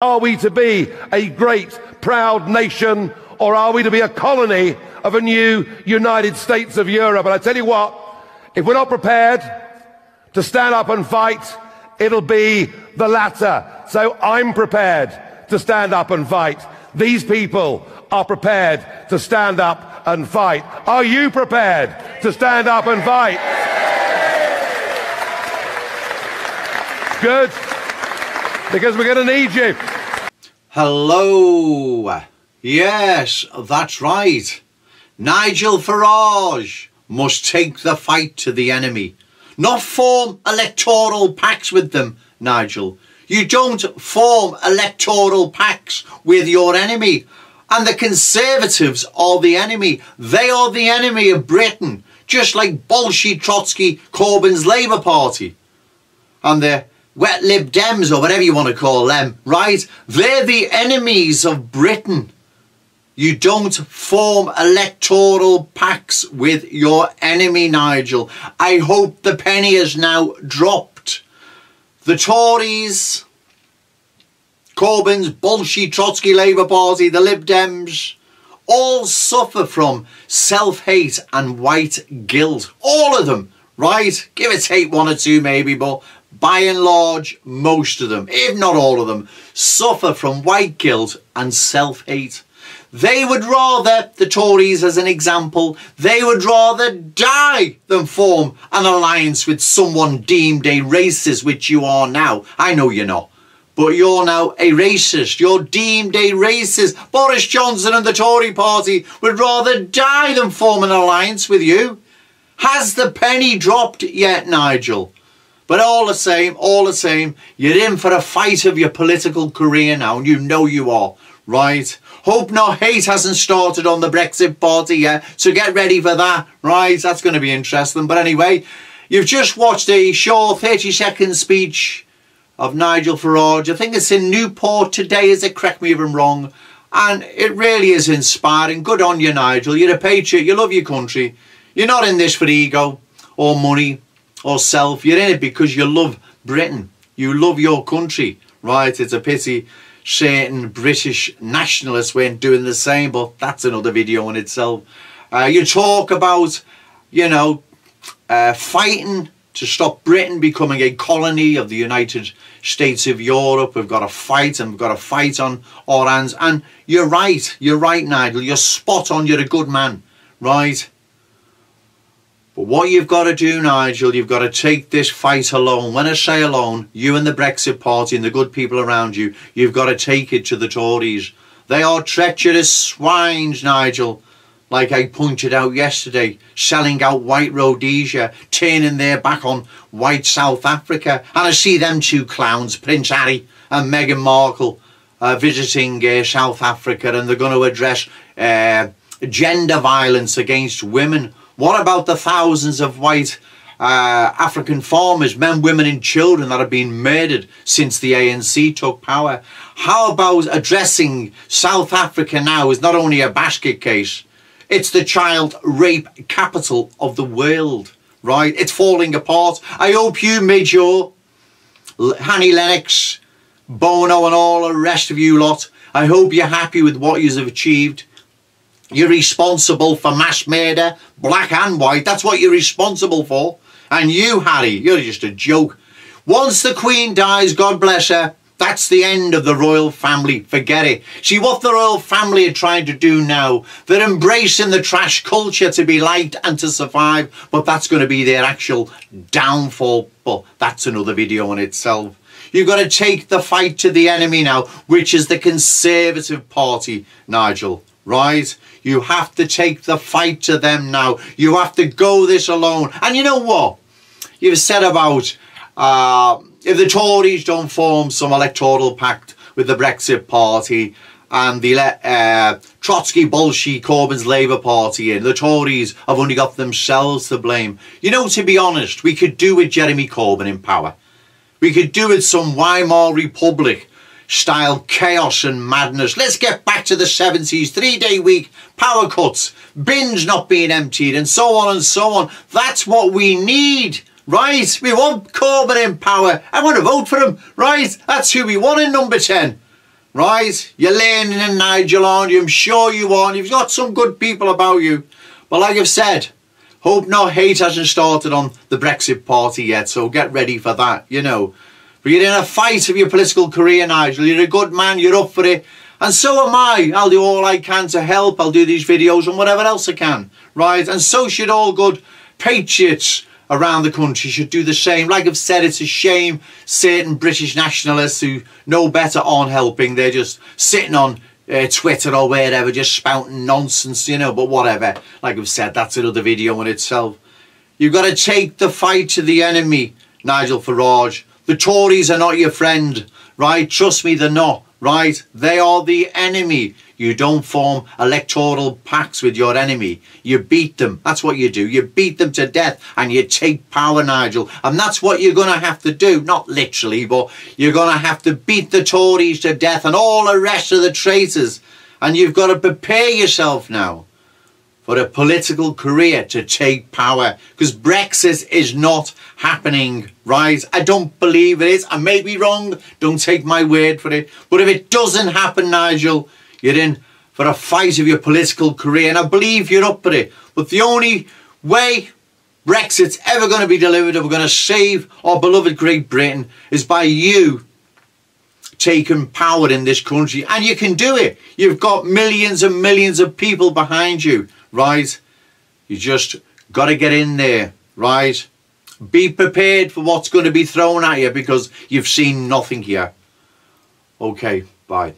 Are we to be a great, proud nation, or are we to be a colony of a new United States of Europe? And I tell you what, if we're not prepared to stand up and fight, it'll be the latter. So I'm prepared to stand up and fight. These people are prepared to stand up and fight. Are you prepared to stand up and fight? Good. Because we're going to need you. Hello. Yes, that's right. Nigel Farage must take the fight to the enemy. Not form electoral pacts with them, Nigel. You don't form electoral pacts with your enemy. And the Conservatives are the enemy. They are the enemy of Britain, just like Bolshevik Trotsky, Corbyn's Labour Party. And the wet Lib Dems, or whatever you want to call them, right? They're the enemies of Britain. You don't form electoral pacts with your enemy, Nigel. I hope the penny has now dropped. The Tories, Corbyn's Bolshevik Trotsky Labour Party, the Lib Dems, all suffer from self-hate and white guilt. All of them, right? Give or take one or two maybe, but by and large, most of them, if not all of them, suffer from white guilt and self-hate. They would rather, the Tories as an example, they would rather die than form an alliance with someone deemed a racist, which you are now. I know you're not. But you're now a racist. You're deemed a racist. Boris Johnson and the Tory party would rather die than form an alliance with you. Has the penny dropped yet, Nigel? But all the same, all the same, you're in for a fight of your political career now, and you know you are, right? Hope not hate hasn't started on the Brexit party yet, so get ready for that, right? That's going to be interesting. But anyway, you've just watched a short 30 second speech of Nigel Farage. I think it's in Newport today, is it? Correct me if I'm wrong. And it really is inspiring. Good on you, Nigel. You're a patriot. You love your country. You're not in this for ego or money or self. You're in it because you love Britain. You love your country, right? It's a pity certain British nationalists weren't doing the same, but that's another video in itself. Uh, you talk about, you know, uh, fighting to stop Britain becoming a colony of the United States of Europe. We've got to fight and we've got to fight on our hands. And you're right. You're right, Nigel. You're spot on. You're a good man, right? But what you've got to do, Nigel, you've got to take this fight alone. When I say alone, you and the Brexit Party and the good people around you, you've got to take it to the Tories. They are treacherous swines, Nigel. Like I pointed out yesterday, selling out white Rhodesia, turning their back on white South Africa. And I see them two clowns, Prince Harry and Meghan Markle, uh, visiting uh, South Africa and they're going to address uh, gender violence against women what about the thousands of white uh, African farmers, men, women and children that have been murdered since the ANC took power? How about addressing South Africa now is not only a basket case, it's the child rape capital of the world, right? It's falling apart. I hope you, Midge Ure, Annie Lennox, Bono and all the rest of you lot, I hope you're happy with what you have achieved. You're responsible for mass murder, black and white. That's what you're responsible for. And you, Harry, you're just a joke. Once the Queen dies, God bless her, that's the end of the royal family. Forget it. See what the royal family are trying to do now. They're embracing the trash culture to be liked and to survive, but that's going to be their actual downfall. But that's another video in itself. You've got to take the fight to the enemy now, which is the Conservative Party, Nigel right? You have to take the fight to them now. You have to go this alone. And you know what? You've said about uh, if the Tories don't form some electoral pact with the Brexit Party and the uh, Trotsky, Bolshevik, Corbyn's Labour Party and the Tories have only got themselves to blame. You know, to be honest, we could do with Jeremy Corbyn in power. We could do with some Weimar Republic style chaos and madness. Let's get back to the 70s, three day week, power cuts, bins not being emptied, and so on and so on. That's what we need. Right, we want Corbyn in power. I want to vote for him. Right, that's who we want in number 10. right? You're learning in Nigel, aren't you? I'm sure you are. You've got some good people about you. But like I've said, hope no hate hasn't started on the Brexit party yet, so get ready for that, you know. But you're in a fight of your political career, Nigel. You're a good man, you're up for it. And so am I. I'll do all I can to help. I'll do these videos and whatever else I can, right? And so should all good patriots around the country should do the same. Like I've said, it's a shame certain British nationalists who know better aren't helping. They're just sitting on uh, Twitter or wherever, just spouting nonsense, you know, but whatever. Like I've said, that's another video in itself. You've got to take the fight to the enemy, Nigel Farage. The Tories are not your friend, right? Trust me, they're not right? They are the enemy. You don't form electoral pacts with your enemy. You beat them. That's what you do. You beat them to death and you take power, Nigel. And that's what you're going to have to do. Not literally, but you're going to have to beat the Tories to death and all the rest of the traitors. And you've got to prepare yourself now for a political career to take power because Brexit is not happening, right? I don't believe it is. I may be wrong. Don't take my word for it. But if it doesn't happen, Nigel, you're in for a fight of your political career and I believe you're up for it. But the only way Brexit's ever going to be delivered and we're going to save our beloved Great Britain is by you taking power in this country. And you can do it. You've got millions and millions of people behind you right? You just got to get in there, right? Be prepared for what's going to be thrown at you because you've seen nothing here. Okay, bye.